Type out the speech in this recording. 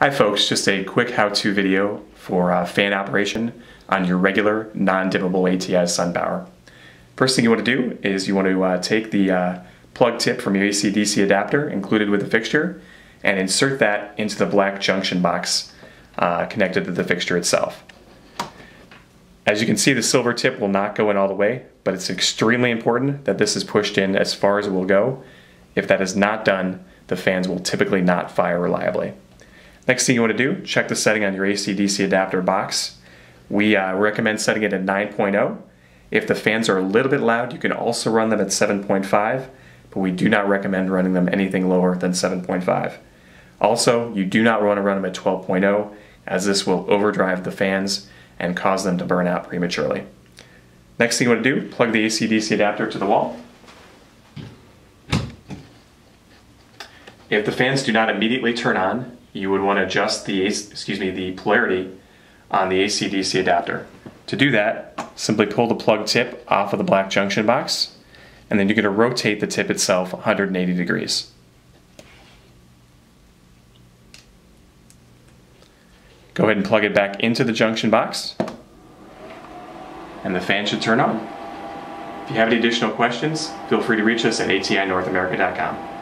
Hi folks, just a quick how-to video for uh, fan operation on your regular non-dimmable ATI SunPower. First thing you want to do is you want to uh, take the uh, plug tip from your AC-DC adapter included with the fixture and insert that into the black junction box uh, connected to the fixture itself. As you can see the silver tip will not go in all the way but it's extremely important that this is pushed in as far as it will go. If that is not done the fans will typically not fire reliably. Next thing you want to do, check the setting on your AC-DC adapter box. We uh, recommend setting it at 9.0. If the fans are a little bit loud, you can also run them at 7.5, but we do not recommend running them anything lower than 7.5. Also, you do not want to run them at 12.0, as this will overdrive the fans and cause them to burn out prematurely. Next thing you want to do, plug the AC-DC adapter to the wall. If the fans do not immediately turn on, you would want to adjust the excuse me the polarity on the AC/DC adapter. To do that, simply pull the plug tip off of the black junction box, and then you're going to rotate the tip itself 180 degrees. Go ahead and plug it back into the junction box, and the fan should turn on. If you have any additional questions, feel free to reach us at atinorthamerica.com.